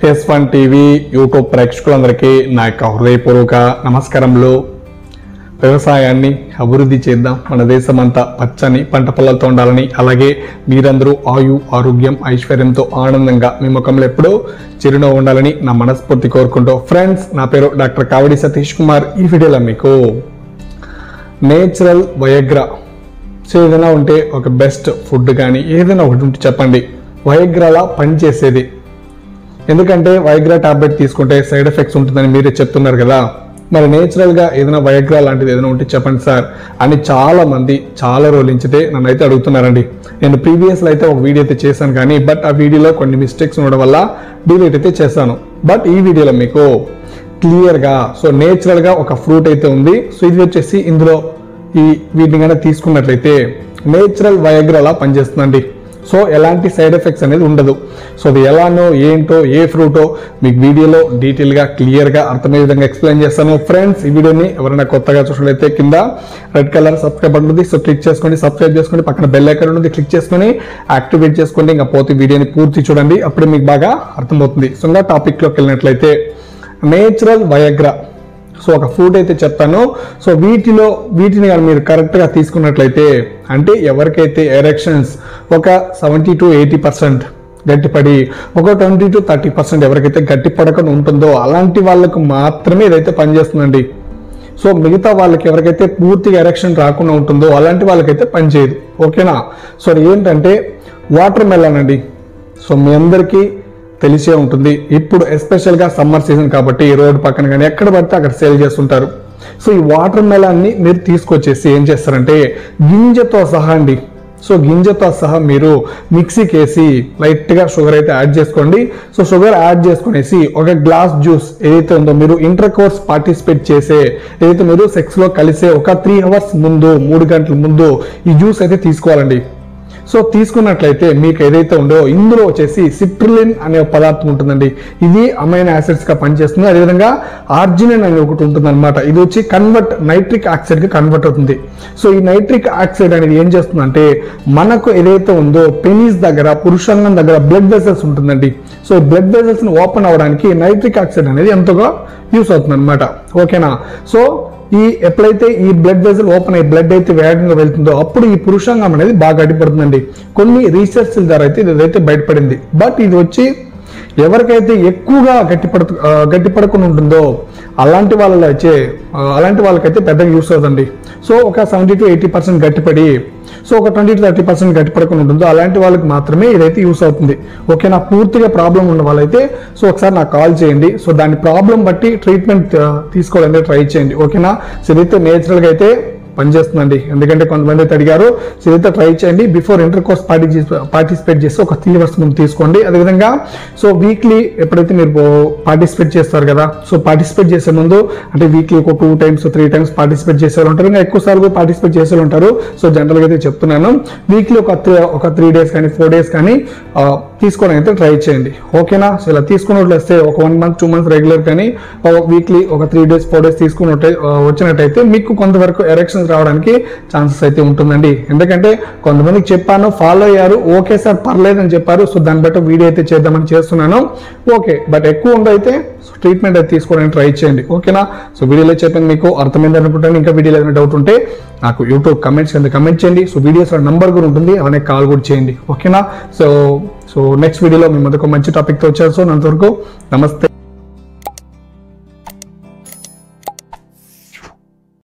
Yes one TV YouTube ప్రేక్షకులందరికీ నా యొక్క హృదయపూర్వక నమస్కారములు. వ్యవసాయాన్ని అభివృద్ధి చేద్దాం. మన దేశమంతా పచ్చని పంట పొలాలతో ఉండాలని అలాగే మీరందరూ ఆయు ఆరోగ్యం ఐశ్వర్యంతో ఆనందంగా మీ ముఖంలో ఎప్పుడూ చిరునవ్వు ఉండాలని నా మనస్ఫూర్తి కోరుకుంటూ ఫ్రెండ్స్ నా పేరు డాక్టర్ కావడి సతీష్ కుమార్. ఈ వీడియోలో మీకు నేచురల్ వయగ్రా. సో ఏదైనా ఉంటే ఒక బెస్ట్ ఫుడ్ కానీ ఏదైనా ఒకటి ఉంటే చెప్పండి. వయగ్రాలా పనిచేసేది? ఎందుకంటే వైగ్రా టాబ్లెట్ తీసుకుంటే సైడ్ ఎఫెక్ట్స్ ఉంటుందని మీరే చెప్తున్నారు కదా. మరి నేచురల్గా ఏదైనా వైగ్రా లాంటిది ఏదైనా ఉంటే చెప్పండి సార్ అని చాలా మంది చాలా రోజులించితే నన్ను అయితే అడుగుతున్నారండి. నేను ప్రీవియస్లో అయితే ఒక వీడియో అయితే చేశాను కానీ బట్ ఆ వీడియోలో కొన్ని మిస్టేక్స్ ఉండడం వల్ల డిలీట్ అయితే చేశాను. బట్ ఈ వీడియోలో మీకు క్లియర్గా సో నేచురల్గా ఒక ఫ్రూట్ అయితే ఉంది. సో ఇది వచ్చేసి ఇందులో ఈ వీటిని కనుక తీసుకున్నట్లయితే నేచురల్ వయగ్రాలా పనిచేస్తుందండి. సో ఎలాంటి సైడ్ ఎఫెక్ట్స్ అనేది ఉండదు. సో అది ఎలానో ఏంటో ఏ ఫ్రూటో మీకు వీడియోలో డీటెయిల్గా క్లియర్గా అర్థమయ్యే విధంగా ఎక్స్ప్లెయిన్ చేస్తాను. ఫ్రెండ్స్ ఈ వీడియోని ఎవరైనా కొత్తగా చూసినట్లయితే కింద రెడ్ కలర్ సబ్స్క్రైబ్ ఉంటుంది ఉంది. సో క్లిక్ చేసుకోండి సబ్స్క్రైబ్ చేసుకోండి. పక్కన బెల్ ఐకన్ ఉంది. క్లిక్ చేసుకొని యాక్టివేట్ చేసుకోండి. ఇంకా పోతే వీడియోని పూర్తి చూడండి. అప్పుడే మీకు బాగా అర్థమవుతుంది. సో ఇంకా టాపిక్లోకి వెళ్ళినట్లయితే నేచురల్ వయగ్రా. సో ఒక ఫ్రూట్ అయితే చెప్తాను సో వీటిలో వీటిని కానీ మీరు కరెక్ట్గా తీసుకున్నట్లయితే అంటే ఎవరికైతే ఎరెక్షన్స్ ఒక సెవెంటీ టు ఎయిటీ పర్సెంట్ గట్టిపడి ఒక ట్వంటీ టు థర్టీ పర్సెంట్ ఎవరికైతే గట్టి పడకుండా ఉంటుందో అలాంటి వాళ్ళకు మాత్రమే ఇదైతే పనిచేస్తుందండి. సో మిగతా వాళ్ళకి ఎవరికైతే పూర్తిగా ఎరెక్షన్ రాకుండా ఉంటుందో అలాంటి వాళ్ళకైతే పనిచేయదు. ఓకేనా? సో ఏంటంటే వాటర్ మెలన్ అండి. సో మీ అందరికీ తెలిసే ఉంటుంది. ఇప్పుడు ఎస్పెషల్గా సమ్మర్ సీజన్ కాబట్టి రోడ్డు పక్కన కానీ ఎక్కడ పడితే అక్కడ సేల్ చేస్తుంటారు. సో ఈ వాటర్ మెలాన్ని మీరు తీసుకొచ్చేసి ఏం చేస్తారంటే గింజతో సహా అండి. సో గింజతో సహా మీరు మిక్సీకి వేసి లైట్గా షుగర్ అయితే యాడ్ చేసుకోండి. సో షుగర్ యాడ్ చేసుకునేసి ఒక గ్లాస్ జ్యూస్ ఏదైతే ఉందో మీరు ఇంటర్ కోర్స్ పార్టిసిపేట్ చేసే ఏదైతే మీరు సెక్స్లో కలిసే ఒక త్రీ అవర్స్ ముందు మూడు గంటల ముందు ఈ జ్యూస్ అయితే తీసుకోవాలండి. సో తీసుకున్నట్లయితే మీకు ఏదైతే ఉందో ఇందులో వచ్చేసి సిట్రిలిన్ అనే పదార్థం ఉంటుందండి. ఇది అమైన్ యాసిడ్స్గా పనిచేస్తుంది. అదేవిధంగా ఆర్జినిన్ అనే ఒకటి ఉంటుంది అనమాట ఇది వచ్చి కన్వర్ట్ నైట్రిక్ ఆక్సైడ్గా కన్వర్ట్ అవుతుంది. సో ఈ నైట్రిక్ ఆక్సైడ్ అనేది ఏం చేస్తుందంటే మనకు ఏదైతే ఉందో పెనీస్ దగ్గర పురుషాంగం దగ్గర బ్లడ్ వెసల్స్ ఉంటుందండి. సో బ్లడ్ వెసల్స్ ఓపెన్ అవడానికి నైట్రిక్ ఆక్సైడ్ అనేది ఎంతగా యూస్ అవుతుంది అనమాట ఓకేనా సో ఈ ఎప్పుడైతే ఈ బ్లడ్ వెజల్ ఓపెన్ అయ్యి బ్లడ్ అయితే వేగంగా వెళ్తుందో అప్పుడు ఈ పురుషాంగం అనేది బాగా అడ్డిపడుతుందండి. కొన్ని రీసెర్చ్ ద్వారా అయితే ఇదైతే బయటపడింది. బట్ ఇది వచ్చి ఎవరికైతే ఎక్కువగా గట్టిపడ గట్టిపడకుండా ఉంటుందో అలాంటి వాళ్ళలో అయితే అలాంటి వాళ్ళకైతే పెద్దగా యూస్ అవుతుంది సో ఒక సెవెంటీ టు ఎయిటీ పర్సెంట్ గట్టిపడి సో ఒక ట్వంటీ టు థర్టీ పర్సెంట్ గట్టిపడకుండా ఉంటుందో అలాంటి వాళ్ళకి మాత్రమే ఇదైతే యూస్ అవుతుంది. ఓకే నా పూర్తిగా ప్రాబ్లం ఉన్న వాళ్ళైతే సో ఒకసారి నాకు కాల్ చేయండి. సో దాని ప్రాబ్లం బట్టి ట్రీట్మెంట్ తీసుకోవాలంటే ట్రై చేయండి. ఓకేనా? సో ఇదైతే నేచురల్గా అయితే పనిచేస్తుందండి. ఎందుకంటే కొంతమంది అయితే అడిగారు సో ఇదైతే ట్రై చేయండి. బిఫోర్ ఇంటర్ కోర్స్ పార్టిసిపేట్ చేసి ఒక త్రీ అవర్స్ ముందు తీసుకోండి. అదేవిధంగా సో వీక్లీ ఎప్పుడైతే మీరు పార్టిసిపేట్ చేస్తారు కదా సో పార్టిసిపేట్ చేసే ముందు అంటే వీక్లీ ఒక two times three times participate చేసే ఉంటారు. ఇంకా ఎక్కువ సార్లు పార్టిసిపేట్ చేసే ఉంటారు. సో జనరల్గా అయితే చెప్తున్నాను. వీక్లీ ఒక త్రీ ఒక త్రీ డేస్ కానీ ఫోర్ డేస్ కానీ తీసుకోవడానికి అయితే ట్రై చేయండి. ఓకేనా? సో ఇలా తీసుకున్నట్లు వస్తే ఒక one month two months regular కానీ వీక్లీ ఒక త్రీ డేస్ ఫోర్ డేస్ తీసుకున్నట్టు వచ్చినట్టయితే మీకు కొంతవరకు ఎరెక్షన్ క్వశ్చన్స్ రావడానికి ఛాన్సెస్ అయితే ఉంటుందండి. ఎందుకంటే కొంతమందికి చెప్పాను ఫాలో అయ్యారు ఓకే సార్ పర్లేదని చెప్పారు సో దాన్ని బట్టి వీడియో అయితే చేద్దామని చేస్తున్నాను. ఓకే బట్ ఎక్కువ ఉండైతే ట్రీట్మెంట్ అయితే తీసుకోవడానికి ట్రై చేయండి. ఓకేనా సో వీడియోలో చెప్పింది మీకు అర్థమైంది అనుకుంటాను. ఇంకా వీడియోలో ఏదైనా డౌట్ ఉంటే నాకు యూట్యూబ్ కమెంట్స్ కింద కమెంట్ చేయండి. సో వీడియోస్ నంబర్ కూడా ఉంటుంది అలానే కాల్ కూడా చేయండి. ఓకేనా సో సో నెక్స్ట్ వీడియోలో మీ ముందుకు మంచి టాపిక్తో వచ్చారు సో అంతవరకు నమస్తే.